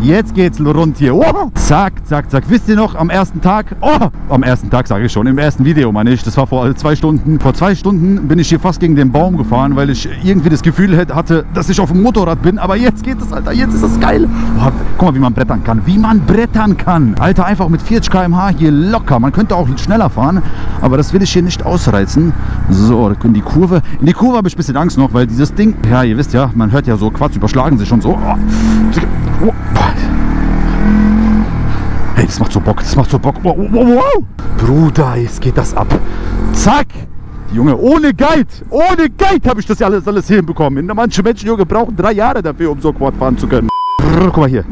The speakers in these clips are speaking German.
Jetzt geht's rund hier. Oh, zack, zack, zack. Wisst ihr noch, am ersten Tag, oh, am ersten Tag sage ich schon, im ersten Video meine ich, das war vor zwei Stunden. Vor zwei Stunden bin ich hier fast gegen den Baum gefahren, weil ich irgendwie das Gefühl hatte, dass ich auf dem Motorrad bin. Aber jetzt geht es, Alter, jetzt ist es geil. Oh, guck mal, wie man brettern kann. Wie man brettern kann. Alter, einfach mit 40 km/h hier locker. Man könnte auch schneller fahren, aber das will ich hier nicht ausreizen. So, in die Kurve. In die Kurve habe ich ein bisschen Angst noch, weil dieses Ding, ja, ihr wisst ja, man hört ja so Quatsch überschlagen sich und so. Oh. Hey, das macht so Bock, das macht so Bock. Wow, wow, wow. Bruder, jetzt geht das ab. Zack. Junge, ohne Guide, ohne Guide habe ich das ja alles, alles hinbekommen. Manche Menschen, Junge, brauchen drei Jahre dafür, um so Quad fahren zu können. Brrr, guck mal hier.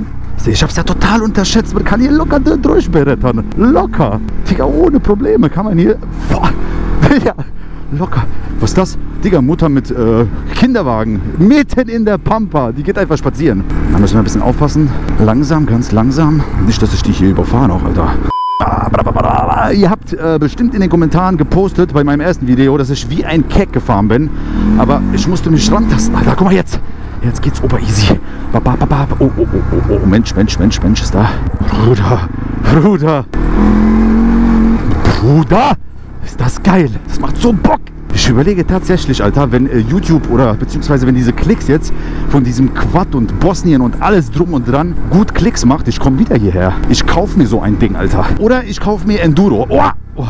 Ich habe es ja total unterschätzt. Man kann hier locker durchberettern. Locker. Digga, ohne Probleme kann man hier... Boah. locker. Was ist das? Digga, Mutter mit äh, Kinderwagen. Mitten in der Pampa. Die geht einfach spazieren. Da müssen wir ein bisschen aufpassen. Langsam, ganz langsam. Nicht, dass ich die hier überfahre auch, Alter. Ihr habt äh, bestimmt in den Kommentaren gepostet bei meinem ersten Video, dass ich wie ein Keck gefahren bin. Aber ich musste mich rantasten. Alter, guck mal jetzt. Jetzt geht's ober easy. Oh, oh, oh, oh, oh, Mensch, Mensch, Mensch, Mensch ist da. Bruder, Bruder. Bruder. Ist das geil. Das macht so Bock. Ich überlege tatsächlich, Alter, wenn äh, YouTube oder beziehungsweise wenn diese Klicks jetzt von diesem Quad und Bosnien und alles drum und dran gut Klicks macht, ich komme wieder hierher. Ich kaufe mir so ein Ding, Alter. Oder ich kaufe mir Enduro. Oh, oh.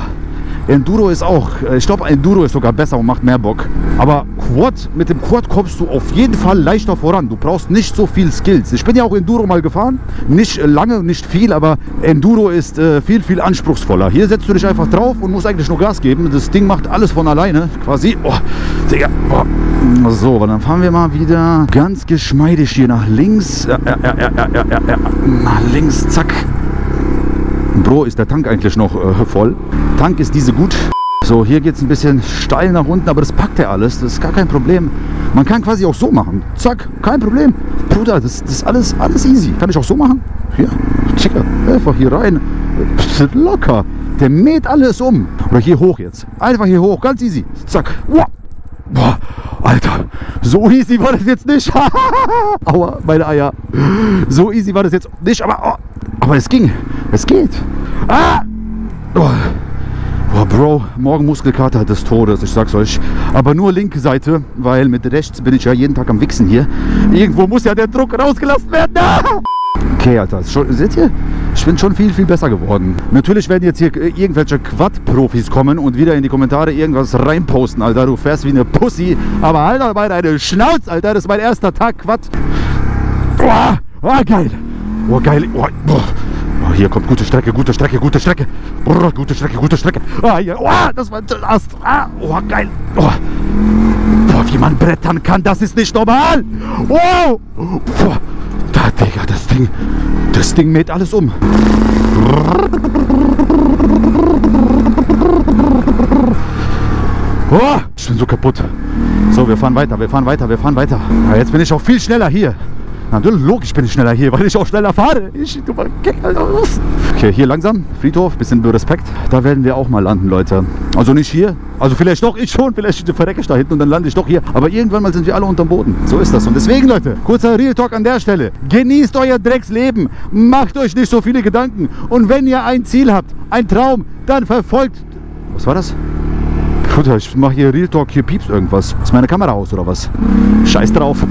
Enduro ist auch, äh, ich glaube Enduro ist sogar besser und macht mehr Bock. Aber Quad, mit dem Quad kommst du auf jeden Fall leichter voran. Du brauchst nicht so viel Skills. Ich bin ja auch Enduro mal gefahren. Nicht äh, lange, nicht viel, aber Enduro ist äh, viel, viel anspruchsvoller. Hier setzt du dich einfach drauf und musst eigentlich nur Gas geben. Das Ding macht alles von alleine quasi. Oh, Digga. Oh. So, dann fahren wir mal wieder ganz geschmeidig hier nach links. Ja, ja, ja, ja, ja, ja. Nach links, zack. Bro, ist der Tank eigentlich noch äh, voll? Tank ist diese gut. So, hier geht es ein bisschen steil nach unten, aber das packt er alles. Das ist gar kein Problem. Man kann quasi auch so machen. Zack, kein Problem. Bruder, das, das ist alles, alles easy. Kann ich auch so machen? Hier, checker. Einfach hier rein. Locker. Der mäht alles um. Oder hier hoch jetzt. Einfach hier hoch, ganz easy. Zack. Wow. Boah, Alter, so easy war das jetzt nicht. Aua, meine Eier. So easy war das jetzt nicht, aber, oh, aber es ging. Es geht. Ah! Oh. Boah, Bro, morgen Muskelkater des Todes, ich sag's euch. Aber nur linke Seite, weil mit rechts bin ich ja jeden Tag am Wichsen hier. Irgendwo muss ja der Druck rausgelassen werden. Ah! Okay, Alter, schon, seht ihr? Ich bin schon viel, viel besser geworden. Natürlich werden jetzt hier irgendwelche Quad-Profis kommen und wieder in die Kommentare irgendwas reinposten, Alter. Du fährst wie eine Pussy. Aber Alter, bei deine Schnauze, Alter. Das ist mein erster Tag Quad. Boah, oh, geil. Oh, geil. Oh, oh, hier kommt gute Strecke, gute Strecke, gute Strecke. Oh, gute Strecke, gute Strecke. Ah, hier. Oh, das war Ast. Ah, oh, geil. Oh. Boah, wie man brettern kann, das ist nicht normal. Oh. Boah. Da, Digga, das Ding, das Ding mäht alles um. Oh, ich bin so kaputt. So, wir fahren weiter, wir fahren weiter, wir fahren weiter. Aber jetzt bin ich auch viel schneller hier. Natürlich, logisch bin ich schneller hier, weil ich auch schneller fahre. Ich, du mal Okay, hier langsam, Friedhof, bisschen Respekt. Da werden wir auch mal landen, Leute. Also nicht hier, also vielleicht doch ich schon, vielleicht verrecke ich da hinten und dann lande ich doch hier. Aber irgendwann mal sind wir alle unterm Boden. So ist das. Und deswegen, Leute, kurzer Real Talk an der Stelle. Genießt euer Drecksleben. Macht euch nicht so viele Gedanken. Und wenn ihr ein Ziel habt, ein Traum, dann verfolgt... Was war das? Ich mache hier Real Talk, hier piepst irgendwas. Ist meine Kamera aus oder was? Scheiß drauf.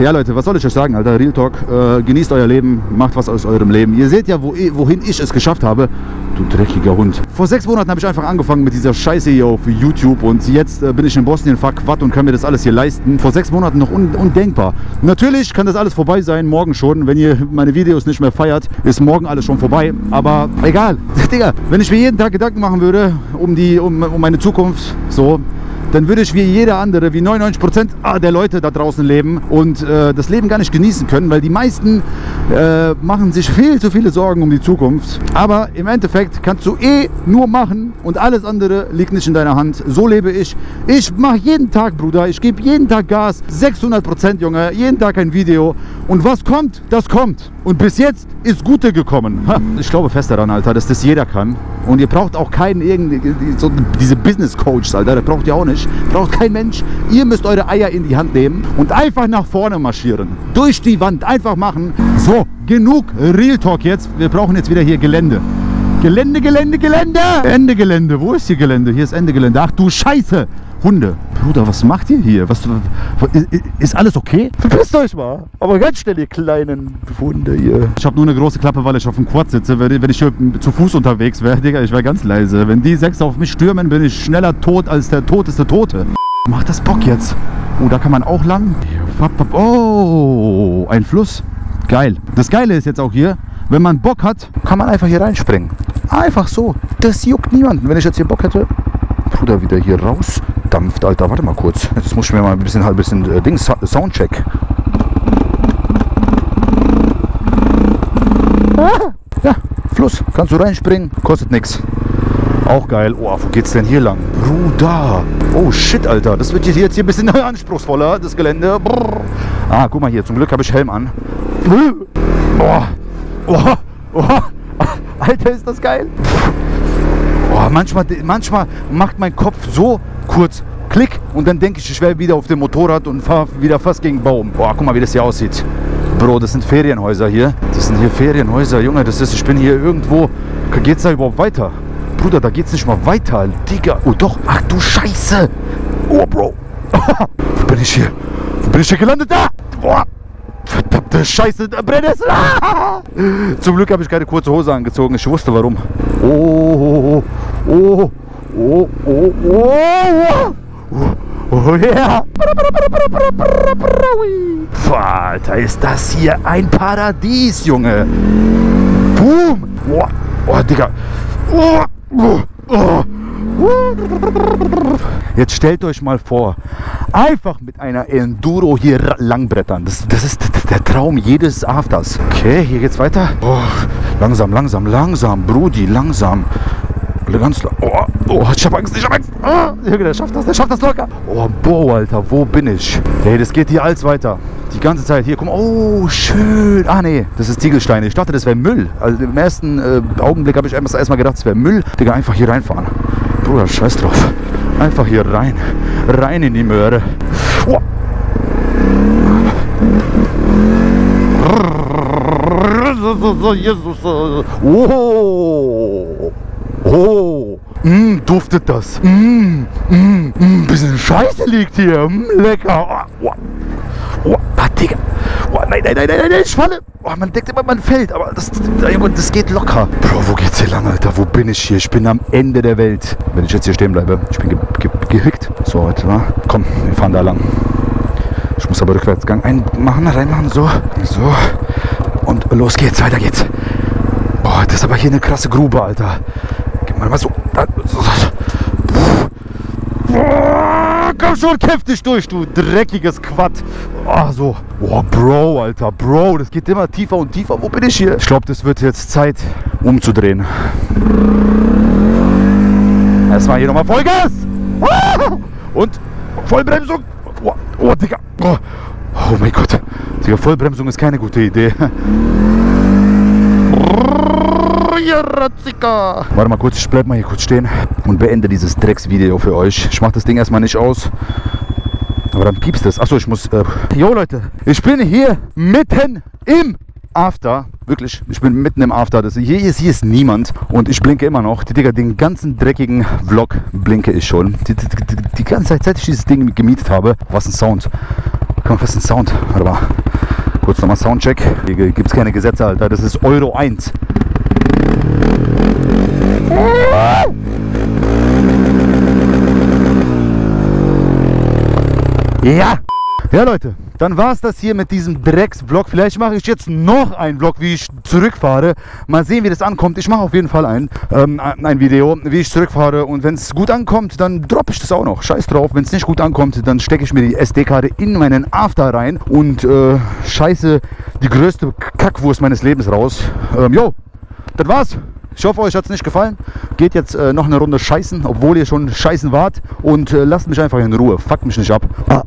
Ja Leute, was soll ich euch sagen, Alter? Real Talk, äh, genießt euer Leben, macht was aus eurem Leben. Ihr seht ja, wo, wohin ich es geschafft habe. Du dreckiger Hund. Vor sechs Monaten habe ich einfach angefangen mit dieser Scheiße hier auf YouTube und jetzt äh, bin ich in Bosnien, fuck, Quad und kann mir das alles hier leisten. Vor sechs Monaten noch un undenkbar. Natürlich kann das alles vorbei sein, morgen schon. Wenn ihr meine Videos nicht mehr feiert, ist morgen alles schon vorbei. Aber egal. Digga, wenn ich mir jeden Tag Gedanken machen würde um, die, um, um meine Zukunft, so, dann würde ich wie jeder andere, wie 99 Prozent der Leute da draußen leben und äh, das Leben gar nicht genießen können, weil die meisten äh, machen sich viel zu viele Sorgen um die Zukunft. Aber im Endeffekt kannst du eh nur machen und alles andere liegt nicht in deiner Hand. So lebe ich. Ich mache jeden Tag, Bruder, ich gebe jeden Tag Gas, 600 Prozent, Junge, jeden Tag ein Video. Und was kommt, das kommt. Und bis jetzt ist Gute gekommen. Ha. Ich glaube fest daran, Alter, dass das jeder kann. Und ihr braucht auch keinen irgendwie, so diese Business Coaches, Alter. Das braucht ihr auch nicht. Braucht kein Mensch. Ihr müsst eure Eier in die Hand nehmen und einfach nach vorne marschieren. Durch die Wand. Einfach machen. So, genug Real Talk jetzt. Wir brauchen jetzt wieder hier Gelände. Gelände, Gelände, Gelände! Ende Gelände. Wo ist hier Gelände? Hier ist Ende Gelände. Ach du Scheiße! Hunde. Bruder, was macht ihr hier? Was, ist alles okay? Verpisst euch mal. Aber ganz schnell, ihr kleinen Hunde hier. Ich habe nur eine große Klappe, weil ich auf dem Quad sitze. Wenn ich hier zu Fuß unterwegs wäre, Digga, ich wäre ganz leise. Wenn die sechs auf mich stürmen, bin ich schneller tot als der toteste Tote. Macht das Bock jetzt? Oh, da kann man auch lang. Oh, ein Fluss. Geil. Das Geile ist jetzt auch hier, wenn man Bock hat, kann man einfach hier reinspringen. Einfach so. Das juckt niemanden. Wenn ich jetzt hier Bock hätte, Bruder, wieder hier rausdampft, Alter. Warte mal kurz. Jetzt muss ich mir mal ein bisschen, halt ein bisschen äh, Dings, Soundcheck. Ah, ja, Fluss. Kannst du reinspringen, kostet nichts. Auch geil. Oh, wo geht's denn hier lang? Bruder. Oh shit, Alter. Das wird jetzt hier ein bisschen anspruchsvoller, das Gelände. Brrr. Ah, guck mal hier. Zum Glück habe ich Helm an. Oh. Oh. Oh. Alter, ist das geil. Oh, manchmal, manchmal macht mein Kopf so kurz Klick und dann denke ich, ich wäre wieder auf dem Motorrad und fahre wieder fast gegen den Baum. Boah, guck mal, wie das hier aussieht. Bro, das sind Ferienhäuser hier. Das sind hier Ferienhäuser, Junge. Das ist, ich bin hier irgendwo. Geht's da überhaupt weiter? Bruder, da geht's nicht mal weiter. Digga. Oh doch. Ach du Scheiße. Oh, Bro. Wo bin ich hier? Wo bin ich hier gelandet? Da! Boah. Verdammte Scheiße, da brennt es. Ah! Zum Glück habe ich keine kurze Hose angezogen. Ich wusste warum. Oh, oh, oh, oh, oh, oh, oh, oh yeah. Alter, ist das hier ein Paradies, Junge. Boom. Oh, oh Digga. Oh, oh, oh. Jetzt stellt euch mal vor, einfach mit einer Enduro hier langbrettern. Das, das ist der Traum jedes Afters. Okay, hier geht's weiter. Oh, langsam, langsam, langsam, Brudi, langsam. Ganz oh, oh, ich hab Angst, ich hab Angst. Ah, der schafft das, der schafft das locker. Oh, boah, Alter, wo bin ich? Hey, das geht hier alles weiter. Die ganze Zeit hier. Mal, oh, schön. Ah, nee, das ist Ziegelsteine. Ich dachte, das wäre Müll. Also im ersten äh, Augenblick habe ich erstmal gedacht, es wäre Müll. Digga, einfach hier reinfahren. Bruder, scheiß drauf. Einfach hier rein. Rein in die Möhre. Oh. Jesus. Oh. Oh. Mm, duftet das. Mm, mm, mm, bisschen Scheiße liegt hier. Mm, lecker. Oh, oh, oh, Digga. Oh, nein, nein, nein, nein, nein, ich falle. Oh, man denkt immer, man fällt, aber das, das geht locker. Bro, wo geht's hier lang, Alter? Wo bin ich hier? Ich bin am Ende der Welt. Wenn ich jetzt hier stehen bleibe. Ich bin ge ge gehickt. So, warte mal. Komm, wir fahren da lang. Ich muss aber Rückwärtsgang einmachen, reinmachen. So, so. Und los geht's, weiter geht's. Boah, das ist aber hier eine krasse Grube, Alter. Gib mal, so. Oh, komm schon, kämpf dich durch, du dreckiges Quad. Oh, so. Oh, Bro, Alter, Bro, das geht immer tiefer und tiefer. Wo bin ich hier? Ich glaube, das wird jetzt Zeit, umzudrehen. Erstmal hier nochmal Vollgas. Und Vollbremsung. Oh, oh Digga. Oh. oh mein Gott. Digga, Vollbremsung ist keine gute Idee. Warte mal kurz, ich bleib mal hier kurz stehen und beende dieses Drecksvideo für euch. Ich mach das Ding erstmal nicht aus. Aber dann piepst es. Achso, ich muss. Äh jo Leute, ich bin hier mitten im After. Wirklich, ich bin mitten im After. Das, hier, ist, hier ist niemand. Und ich blinke immer noch. Digga, den ganzen dreckigen Vlog blinke ich schon. Die, die, die, die ganze Zeit, seit ich dieses Ding gemietet habe. Was ein Sound. Mal, was ein Sound. Warte mal. Kurz nochmal Soundcheck. Hier gibt es keine Gesetze, Alter. Das ist Euro 1. Ja! Ja Leute, dann war es das hier mit diesem Drecks-Vlog. Vielleicht mache ich jetzt noch einen Vlog, wie ich zurückfahre. Mal sehen, wie das ankommt. Ich mache auf jeden Fall ein, ähm, ein Video, wie ich zurückfahre. Und wenn es gut ankommt, dann droppe ich das auch noch. Scheiß drauf. Wenn es nicht gut ankommt, dann stecke ich mir die SD-Karte in meinen After rein und äh, scheiße die größte Kackwurst meines Lebens raus. Ähm, jo, das war's. Ich hoffe, euch hat es nicht gefallen. Geht jetzt äh, noch eine Runde scheißen, obwohl ihr schon scheißen wart. Und äh, lasst mich einfach in Ruhe. Fuckt mich nicht ab. Ah.